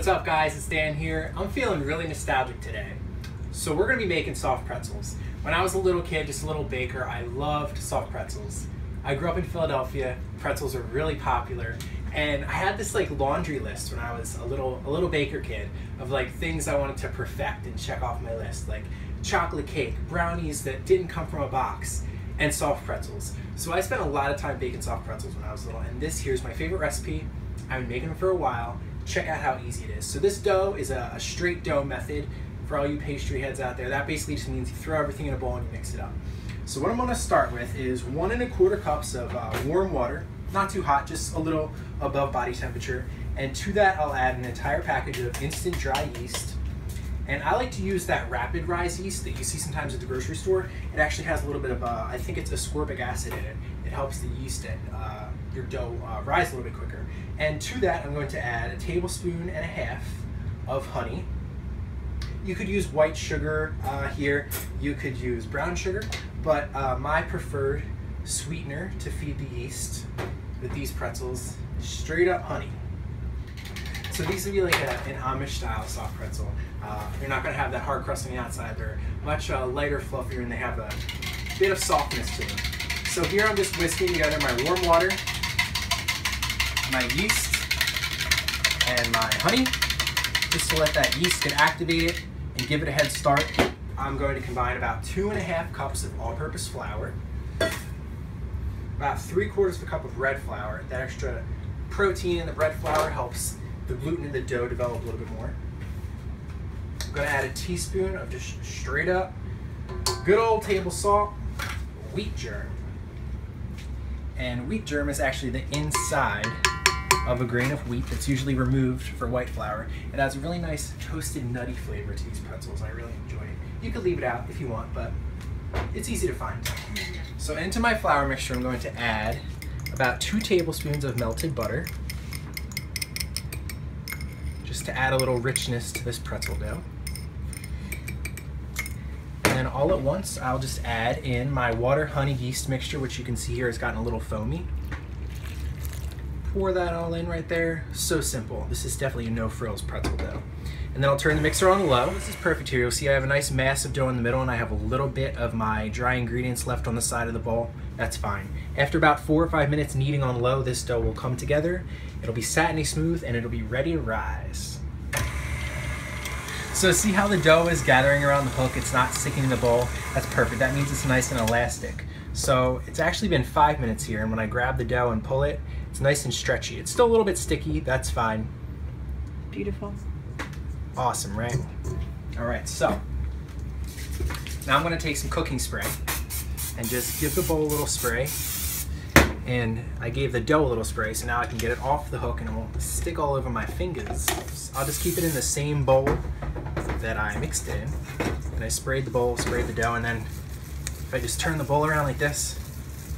What's up guys, it's Dan here. I'm feeling really nostalgic today. So we're gonna be making soft pretzels. When I was a little kid, just a little baker, I loved soft pretzels. I grew up in Philadelphia, pretzels are really popular, and I had this like laundry list when I was a little a little baker kid of like things I wanted to perfect and check off my list, like chocolate cake, brownies that didn't come from a box, and soft pretzels. So I spent a lot of time baking soft pretzels when I was little, and this here's my favorite recipe. I've been making them for a while check out how easy it is. So this dough is a, a, straight dough method for all you pastry heads out there. That basically just means you throw everything in a bowl and you mix it up. So what I'm gonna start with is one and a quarter cups of uh, warm water, not too hot, just a little above body temperature. And to that, I'll add an entire package of instant dry yeast. And I like to use that rapid rise yeast that you see sometimes at the grocery store. It actually has a little bit of, uh, I think it's ascorbic acid in it. It helps the yeast and uh, your dough uh, rise a little bit quicker. And to that, I'm going to add a tablespoon and a half of honey. You could use white sugar uh, here. You could use brown sugar, but uh, my preferred sweetener to feed the yeast with these pretzels is straight up honey. So these would be like a, an Amish style soft pretzel. Uh, you're not going to have that hard crust on the outside. They're much uh, lighter, fluffier, and they have a bit of softness to them. So here I'm just whisking together my warm water my yeast and my honey just to let that yeast get activated and give it a head start. I'm going to combine about two and a half cups of all-purpose flour, about three quarters of a cup of bread flour. That extra protein in the bread flour helps the gluten in the dough develop a little bit more. I'm going to add a teaspoon of just straight up good old table salt, wheat germ. And wheat germ is actually the inside of a grain of wheat that's usually removed for white flour. It adds a really nice toasted nutty flavor to these pretzels. I really enjoy it. You could leave it out if you want, but it's easy to find. So into my flour mixture, I'm going to add about two tablespoons of melted butter, just to add a little richness to this pretzel dough. And then all at once, I'll just add in my water honey yeast mixture, which you can see here has gotten a little foamy pour that all in right there. So simple. This is definitely a no frills pretzel dough. And then I'll turn the mixer on low. This is perfect here. You'll see I have a nice mass of dough in the middle and I have a little bit of my dry ingredients left on the side of the bowl. That's fine. After about four or five minutes kneading on low, this dough will come together. It'll be satiny smooth and it'll be ready to rise. So see how the dough is gathering around the hook? It's not sticking in the bowl. That's perfect. That means it's nice and elastic. So it's actually been five minutes here, and when I grab the dough and pull it, it's nice and stretchy. It's still a little bit sticky, that's fine. Beautiful. Awesome, right? All right, so now I'm gonna take some cooking spray and just give the bowl a little spray. And I gave the dough a little spray, so now I can get it off the hook and it won't stick all over my fingers. I'll just keep it in the same bowl that I mixed it in. And I sprayed the bowl, sprayed the dough, and then if I just turn the bowl around like this,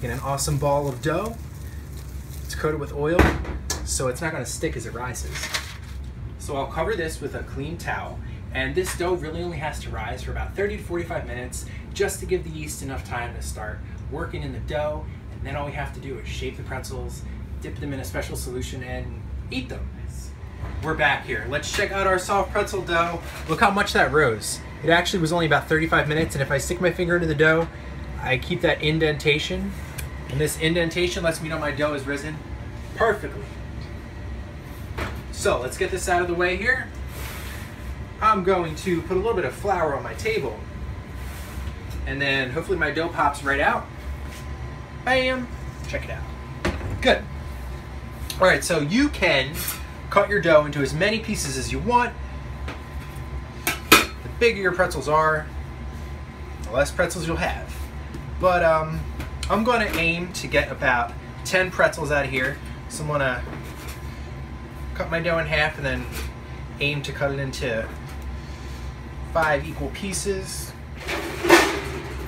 get an awesome ball of dough. Coated with oil, so it's not gonna stick as it rises. So I'll cover this with a clean towel, and this dough really only has to rise for about 30 to 45 minutes just to give the yeast enough time to start working in the dough, and then all we have to do is shape the pretzels, dip them in a special solution, and eat them. We're back here. Let's check out our soft pretzel dough. Look how much that rose. It actually was only about 35 minutes, and if I stick my finger into the dough, I keep that indentation, and this indentation lets me know my dough is risen perfectly. So let's get this out of the way here. I'm going to put a little bit of flour on my table, and then hopefully my dough pops right out. Bam! Check it out. Good. All right, so you can cut your dough into as many pieces as you want The bigger your pretzels are, the less pretzels you'll have. But um, I'm gonna aim to get about 10 pretzels out of here. So I'm gonna cut my dough in half and then aim to cut it into five equal pieces.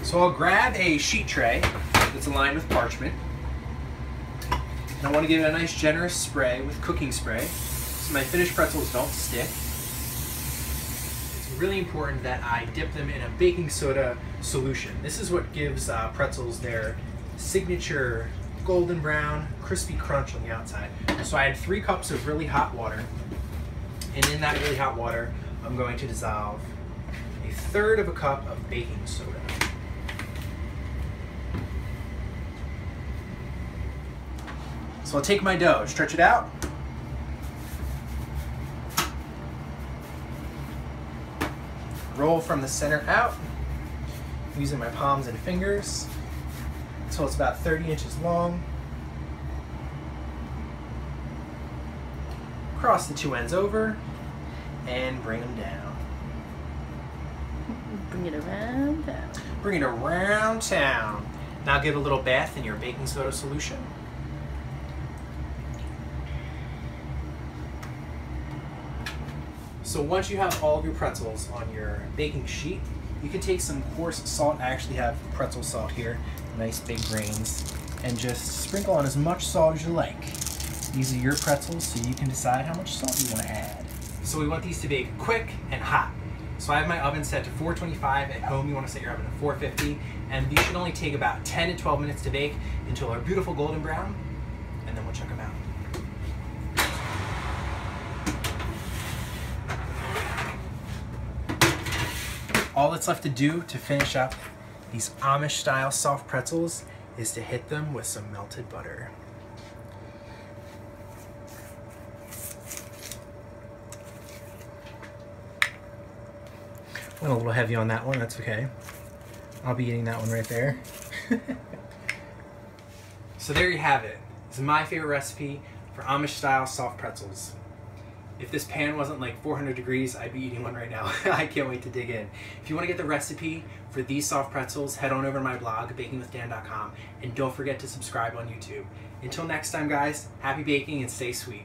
So I'll grab a sheet tray that's aligned with parchment. And I wanna give it a nice generous spray with cooking spray so my finished pretzels don't stick It's really important that I dip them in a baking soda solution. This is what gives uh, pretzels their signature golden brown, crispy crunch on the outside. So I had three cups of really hot water. And in that really hot water, I'm going to dissolve a third of a cup of baking soda. So I'll take my dough, stretch it out. Roll from the center out using my palms and fingers until it's about 30 inches long. Cross the two ends over and bring them down. Bring it around town. Bring it around town. Now give a little bath in your baking soda solution. So once you have all of your pretzels on your baking sheet, you can take some coarse salt. I actually have pretzel salt here, nice big grains, and just sprinkle on as much salt as you like. These are your pretzels, so you can decide how much salt you want to add. So we want these to bake quick and hot. So I have my oven set to 425. At home, you want to set your oven to 450. And these should only take about 10 to 12 minutes to bake until they're beautiful golden brown. And then we'll check them out. All that's left to do to finish up these Amish style soft pretzels is to hit them with some melted butter. Went a little heavy on that one, that's okay. I'll be eating that one right there. so there you have it. Is my favorite recipe for Amish style soft pretzels. If this pan wasn't like 400 degrees, I'd be eating one right now. I can't wait to dig in. If you want to get the recipe for these soft pretzels, head on over to my blog, bakingwithdan.com, and don't forget to subscribe on YouTube. Until next time, guys, happy baking and stay sweet.